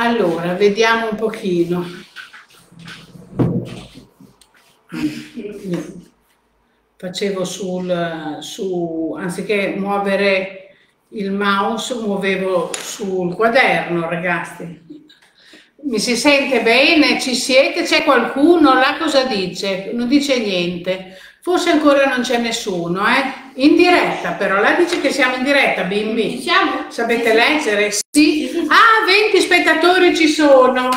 Allora, vediamo un pochino. Facevo sul, su, anziché muovere il mouse, muovevo sul quaderno, ragazzi. Mi si sente bene? Ci siete? C'è qualcuno? Là cosa dice? Non dice niente. Forse ancora non c'è nessuno, eh? In diretta però, là dice che siamo in diretta, bimbi. Ci siamo? Sapete leggere? Sì. Ah, 20 spettatori ci sono.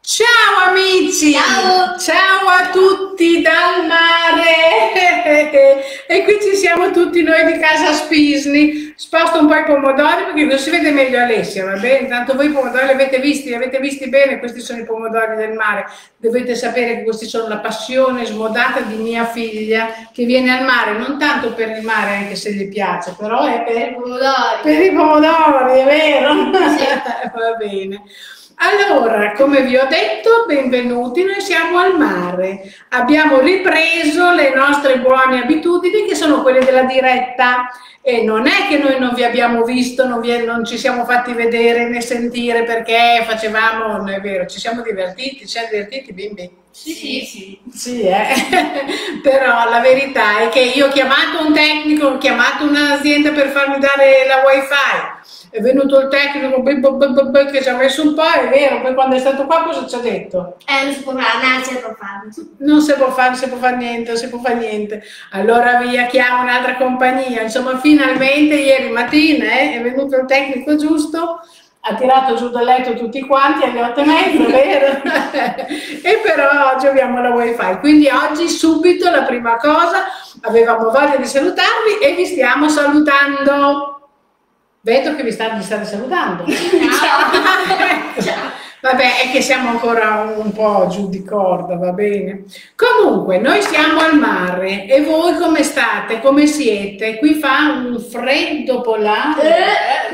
Ciao amici! Ciao! Ciao a tutti dal mare! E qui ci siamo tutti noi di casa Spisni. Sposto un po' i pomodori perché non si vede meglio Alessia, va bene? Intanto voi i pomodori li avete visti, li avete visti bene, questi sono i pomodori del mare. Dovete sapere che questi sono la passione smodata di mia figlia che viene al mare, non tanto per il mare anche se gli piace, però è per, Pomodori. per i pomodori, è vero? Va bene. Allora, come vi ho detto, benvenuti, noi siamo al mare. Abbiamo ripreso le nostre buone abitudini che sono quelle della diretta e non è che noi non vi abbiamo visto, non, vi- non ci siamo fatti vedere né sentire perché facevamo, non è vero, ci siamo divertiti, ci siamo divertiti bimbi. Sì, sì, sì. Sì, eh. però la verità è che io ho chiamato un tecnico, ho chiamato un'azienda per farmi dare la wifi. È venuto il tecnico bip, bip, bip, che ci ha messo un po', è vero, poi quando è stato qua cosa ci ha detto? Eh, non si può fare, no, si può fare. Non si può fare, non si può fare niente, non si può fare niente. Allora via, chiamo un'altra compagnia. Insomma, finalmente ieri mattina eh, è venuto il tecnico giusto, ha tirato giù dal letto tutti quanti alle otto e mezza, vero? e però oggi abbiamo la wifi. Quindi oggi subito la prima cosa, avevamo voglia di salutarvi e vi stiamo salutando. Vedo che vi state, vi state salutando. Ciao. Vabbè, è che siamo ancora un po' giù di corda, va bene? Comunque, noi siamo al mare e voi come state? Come siete? Qui fa un freddo polare.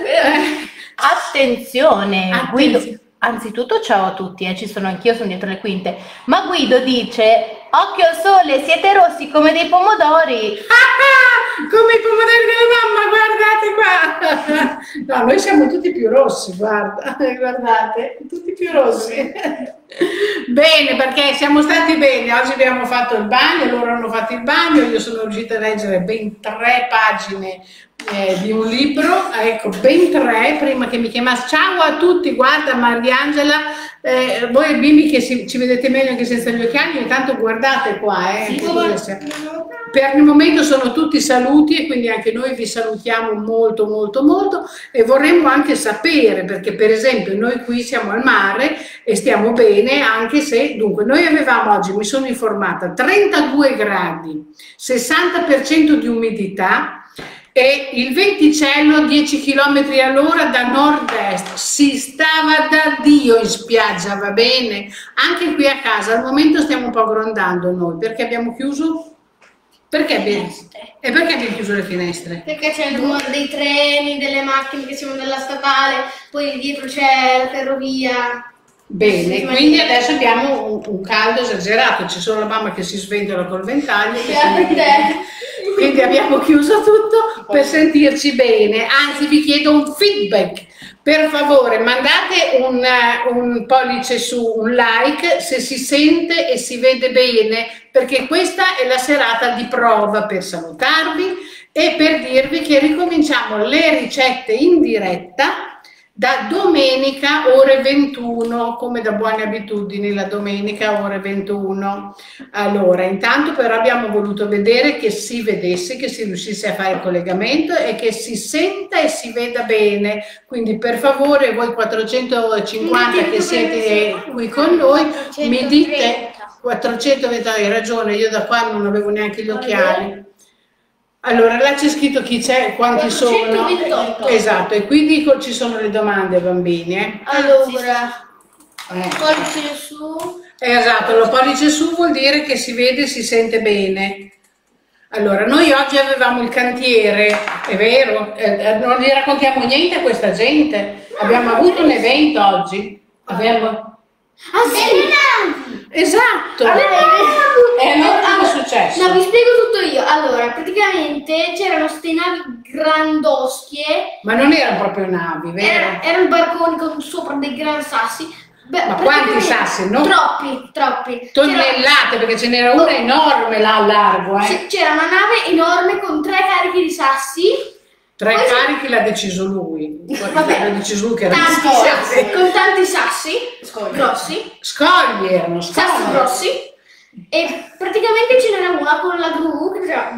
Eh, Attenzione, Attenzione. Guido. Anzitutto ciao a tutti, eh, ci sono anch'io, sono dietro le quinte. Ma Guido dice: Occhio al sole, siete rossi come dei pomodori. Ah, come i pomodori della mamma, guardate qua! No, noi siamo tutti più rossi, guarda, guardate, tutti più rossi. Bene, perché siamo stati bene, oggi abbiamo fatto il bagno, loro hanno fatto il bagno, io sono riuscita a leggere ben tre pagine eh, di un libro, ecco, ben tre, prima che mi chiamasse. Ciao a tutti, guarda Mariangela, eh, voi bimbi che si- ci vedete meglio anche senza gli occhiali, intanto guardate qua, eh, Sì, se- per il momento sono tutti saluti e quindi anche noi vi salutiamo molto molto molto e vorremmo anche sapere perché per esempio noi qui siamo al mare e stiamo bene anche se dunque noi avevamo oggi mi sono informata 32 gradi 60% di umidità e il venticello 10 km all'ora da nord-est. Si stava da Dio in spiaggia, va bene? Anche qui a casa, al momento stiamo un po' grondando noi, perché abbiamo chiuso? Perché abbiamo, e perché abbiamo chiuso le finestre? Perché c'è il rumore dei treni, delle macchine che siamo nella statale, poi dietro c'è la ferrovia. Bene, Sì, quindi adesso abbiamo un, un caldo esagerato, c'è solo la mamma che si sventola col ventaglio, mette- quindi abbiamo chiuso tutto per sentirci bene. Anzi, vi chiedo un feedback. Per favore, mandate un, eh, un pollice su, un like se si sente e si vede bene, perché questa è la serata di prova per salutarvi e per dirvi che ricominciamo le ricette in diretta da domenica ore 21, come da buone abitudini, la domenica ore 21. Allora, intanto però abbiamo voluto vedere che si vedesse, che si riuscisse a fare il collegamento e che si senta e si veda bene. Quindi per favore voi 450 che siete qui con noi, mi dite 420, hai ragione, io da qua non avevo neanche gli occhiali. Allora, là c'è scritto chi c'è, quanti sono. 428. Esatto, e qui dico ci sono le domande, bambini. Eh? Allora, Eh. pollice su. Esatto, lo pollice su vuol dire che si vede e si sente bene. Allora, noi oggi avevamo il cantiere, è vero? Eh, eh, non gli raccontiamo niente a questa gente. Abbiamo avuto un evento oggi. Abbiamo... Ah, sì! Esatto! Allora, E allora cosa è successo? No, vi spiego tutto io. Allora, praticamente c'erano queste navi grandoschie, Ma non erano proprio navi, vero? era- erano barconi con sopra dei gran sassi. Beh, Ma quanti sassi? No? Troppi, troppi. Tonnellate, perché ce n'era una enorme là al largo, eh. C'era una nave enorme con tre carichi di sassi, Poi sì. carichi l'ha deciso lui. Vabbè. L'ha deciso lui che era tanti scogli. sassi, con tanti sassi grossi, Scogli erano, sassi scogli. grossi, e praticamente ce n'era una con la gru che faceva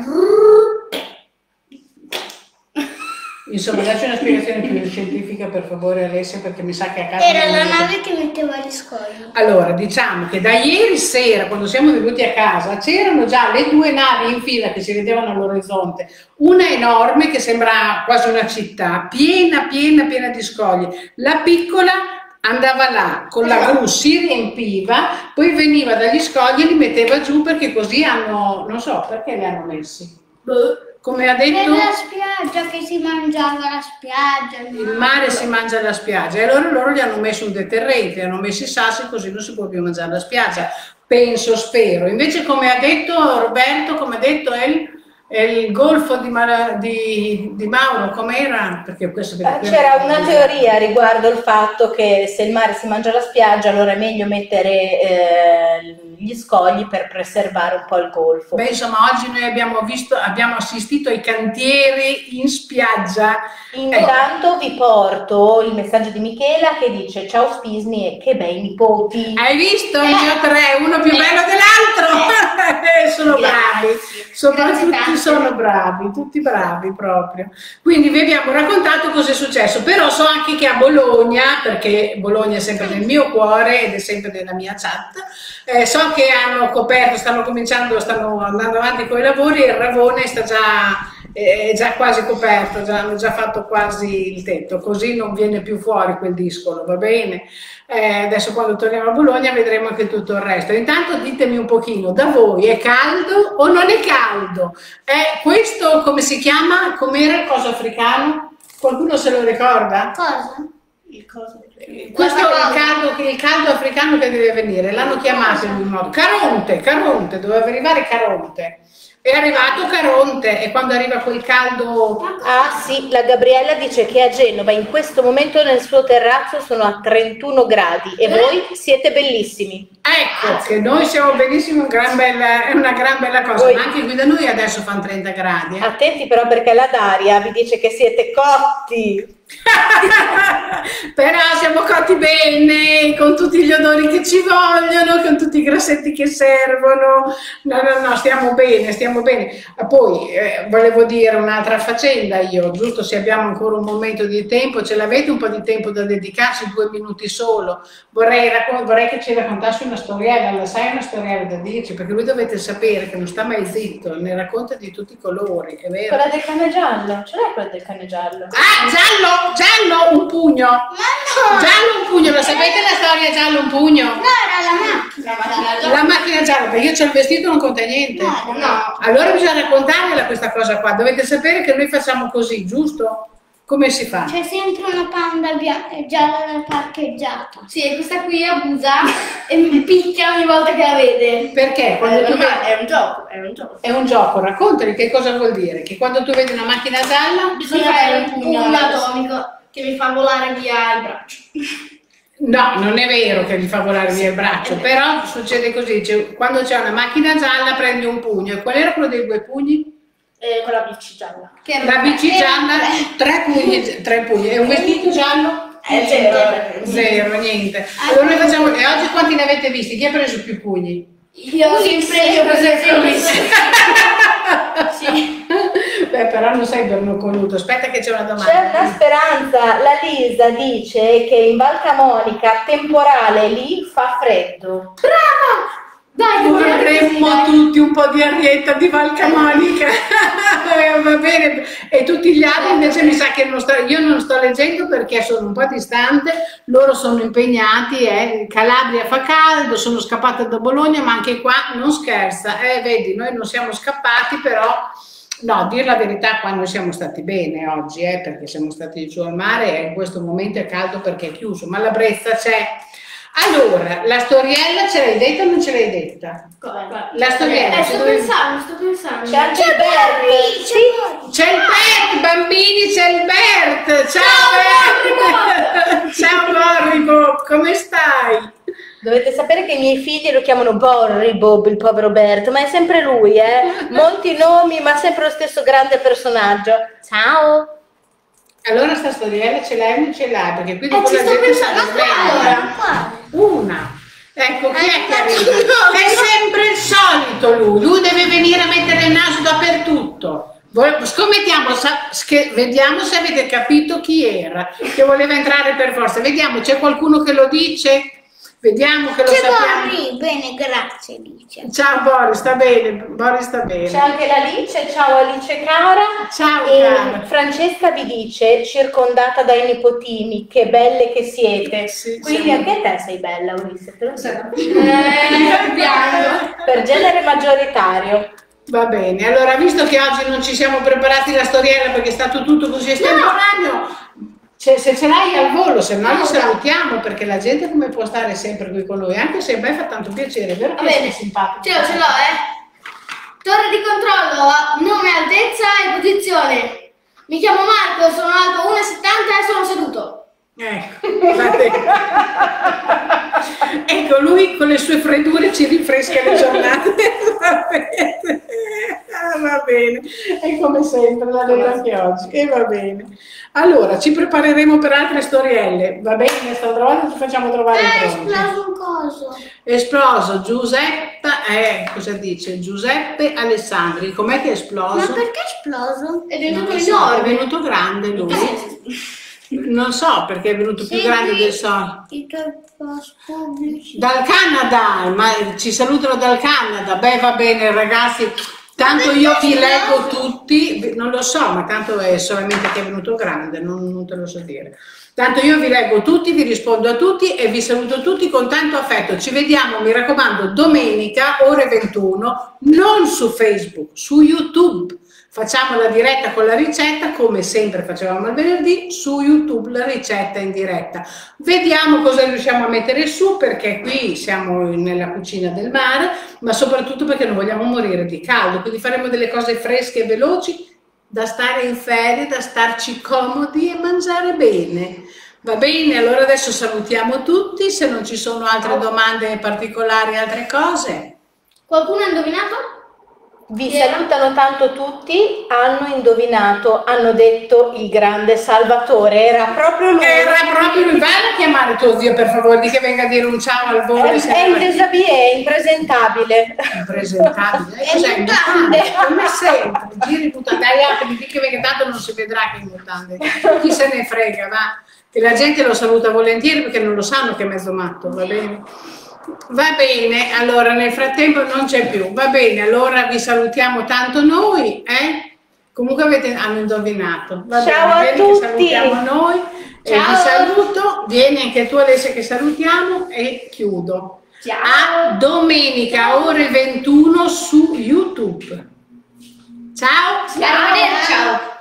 Insomma, dacci una spiegazione più scientifica per favore Alessia perché mi sa che a casa... Era la nave che metteva gli scogli. Allora, diciamo che da ieri sera, quando siamo venuti a casa, c'erano già le due navi in fila che si vedevano all'orizzonte. Una enorme che sembra quasi una città, piena, piena, piena di scogli. La piccola andava là con la gru, si riempiva, poi veniva dagli scogli e li metteva giù perché così hanno, non so perché li hanno messi. Come ha detto, la spiaggia che si mangiava la spiaggia. il mare si mangia alla spiaggia e allora loro gli hanno messo un deterrente, hanno messo i sassi così non si può più mangiare la spiaggia. Penso, spero. Invece, come ha detto Roberto, come ha detto il, il golfo di, Mara- di, di Mauro, com'era? Perché questo Eh, C'era una teoria riguardo il fatto che se il mare si mangia la spiaggia, allora è meglio mettere eh, scogli per preservare un po' il golfo. Beh, insomma, oggi noi abbiamo visto, abbiamo assistito ai cantieri in spiaggia. Intanto vi porto il messaggio di Michela che dice ciao Spisni e che bei nipoti. Hai visto? Io ho tre, uno più bello dell'altro. sono bravi. Sono Grazie tutti tante. sono bravi, tutti bravi proprio. Quindi vi abbiamo raccontato cosa è successo, però so anche che a Bologna, perché Bologna è sempre nel mio cuore ed è sempre nella mia chat, eh, so che hanno coperto, stanno cominciando, stanno andando avanti con i lavori e il Ravone sta già, è già quasi coperto, già, hanno già fatto quasi il tetto, così non viene più fuori quel discolo, va bene? Eh, adesso quando torniamo a Bologna vedremo anche tutto il resto. Intanto ditemi un pochino, da voi è caldo o non è caldo? Eh, questo come si chiama? Com'era il coso africano? Qualcuno se lo ricorda? Cosa? Il coso. Questo è il caldo, il caldo africano che deve venire, l'hanno chiamato in un modo. Caronte, Caronte, doveva arrivare Caronte. È arrivato Caronte e quando arriva quel caldo Ah sì, la Gabriella dice che a Genova in questo momento nel suo terrazzo sono a 31 gradi e voi siete bellissimi. Ecco, che noi siamo benissimo, un gran bella- è una gran bella cosa, Voi- ma anche qui da noi adesso fanno 30 gradi. eh. Attenti però perché la Daria vi dice che siete cotti. Però siamo cotti bene, con tutti gli odori che ci vogliono, con tutti i grassetti che servono. No, no, no, stiamo bene, stiamo bene. Ah, Poi eh, volevo dire un'altra faccenda io, giusto se abbiamo ancora un momento di tempo, ce l'avete un po' di tempo da dedicarci, due minuti solo. Vorrei, vorrei che ci raccontassi una storiella, la sai una storiella da dirci, perché voi dovete sapere che non sta mai zitto, ne racconta di tutti i colori, è vero? Quella del cane giallo, ce l'hai quella del cane giallo? Ah, giallo, giallo, un pugno. Giallo, un pugno. Lo sapete la storia giallo, un pugno? No, era la macchina. La macchina gialla, perché io c'ho il vestito non conta niente. No, No. Allora bisogna raccontarvela questa cosa qua. Dovete sapere che noi facciamo così, giusto? Come si fa? C'è sempre una panda bia- gialla nel parcheggiato. Sì, e questa qui abusa e mi picchia ogni volta che la vede. Perché quando tu vedi... è un gioco, è un gioco. È un gioco, raccontali che cosa vuol dire. Che quando tu vedi una macchina gialla, Bisogna avere un pugno atomico che mi fa volare via il braccio. no, non è vero che gli fa volare via il braccio, però succede così. cioè, quando c'è una macchina gialla prendi un pugno. E qual era quello dei due pugni? Eh, con la bici gialla. Che La bici gialla, tre pugni, tre pugni. E un vestito giallo? È zero. Zero, niente. Allora noi facciamo, e oggi quanti ne avete visti? Chi ha preso più pugni? Io sempre io ho preso Ulisse. Sì. Beh, però non sei bernoccoluto. Aspetta che c'è una C'è domanda. una speranza, la Lisa dice che in Val Camonica temporale lì fa freddo. Dai, Vorremmo tutti un po' di arietta di Valcamonica. Va bene. E tutti gli altri invece mi sa che non sto, io non sto leggendo perché sono un po' distante, loro sono impegnati, eh. Calabria fa caldo, sono scappata da Bologna, ma anche qua non scherza. Eh, vedi, noi non siamo scappati, però No, a dire la verità, qua noi siamo stati bene oggi, eh, perché siamo stati giù al mare e in questo momento è caldo perché è chiuso, ma la brezza c'è. Allora, la storiella ce l'hai detta o non ce l'hai detta? La storiella. Eh, sto pensando, sto pensando. C'è anche il Bert. C'è il Bert, bambini, c'è il Bert. Ciao Bert. Ciao Borribo, come stai? Dovete sapere che i miei figli lo chiamano Borribob, il povero Bert, ma è sempre lui, eh? Molti nomi, ma sempre lo stesso grande personaggio. Ciao! Allora sta storiella ce l'hai o non ce l'hai? Perché qui Eh, dopo ci la gente pensando, sa allora. Una. Ecco, chi è che Eh, arriva? È sempre il solito lui. Lui deve venire a mettere il naso dappertutto. Scommettiamo, vediamo se avete capito chi era, che voleva entrare per forza. Vediamo, c'è qualcuno che lo dice? Vediamo che lo C'è sappiamo. Borri, bene, grazie dice. Ciao Boris, sta bene, Boris sta C'è bene. anche l'Alice, ciao Alice cara. Ciao E cara. Francesca vi dice, circondata dai nipotini, che belle che siete. Sì, Quindi siamo- anche te sei bella, Ulisse, te lo dico. Eh. Per genere maggioritario. Va bene, allora visto che oggi non ci siamo preparati la storiella perché è stato tutto così estemporaneo, se, ce l'hai al volo, se no li salutiamo perché la gente come può stare sempre qui con noi, anche se a me fa tanto piacere, vero Va bene, simpatico. ce l'ho, ce l'ho, eh. Torre di controllo, nome, altezza e posizione. Mi chiamo Marco, sono alto 1,70 e sono seduto. Ecco, ecco, lui con le sue freddure ci rinfresca le giornate. bene, Ah, è come sempre, la vedo anche oggi, e va bene. Allora, ci prepareremo per altre storielle, va bene? Sto trovando, ci facciamo trovare Eh, è esploso un coso. Esploso Giuseppe, eh, cosa dice? Giuseppe Alessandri, com'è che è esploso? Ma perché è esploso? È venuto lo so, è venuto grande lui. Non so perché è venuto più Sì, grande del solito. Dal Canada, ma ci salutano dal Canada. Beh, va bene, ragazzi. Tanto io vi leggo tutti, non lo so, ma tanto è solamente che è venuto grande, non, non te lo so dire. Tanto io vi leggo tutti, vi rispondo a tutti e vi saluto tutti con tanto affetto. Ci vediamo, mi raccomando, domenica, ore 21, non su Facebook, su YouTube. Facciamo la diretta con la ricetta, come sempre facevamo il venerdì, su YouTube la ricetta in diretta. Vediamo cosa riusciamo a mettere su perché qui siamo nella cucina del mare, ma soprattutto perché non vogliamo morire di caldo, quindi faremo delle cose fresche e veloci da stare in ferie, da starci comodi e mangiare bene. Va bene, allora adesso salutiamo tutti, se non ci sono altre domande particolari, altre cose. Qualcuno ha indovinato? Vi era? salutano tanto tutti, hanno indovinato, hanno detto il grande Salvatore, era proprio lui. Era proprio lui, vai a chiamare tuo zio per favore, di che venga a dire un ciao al volo. È, è indesabile, è impresentabile. impresentabile. Eh, cos'è? Mutande? Come sempre, giri. Dai, apri, di che venga, tanto non si vedrà che in mutande. Chi se ne frega, va. Che la gente lo saluta volentieri perché non lo sanno che è mezzo matto, va bene? Va bene, allora nel frattempo non c'è più, va bene, allora vi salutiamo tanto noi, eh? Comunque avete, hanno indovinato. Va Ciao bene, a bene tutti. Salutiamo noi, e Ciao. vi saluto, vieni anche tu adesso che salutiamo e chiudo. Ciao. A domenica ore 21 su YouTube. Ciao! Arrivederci. Ciao.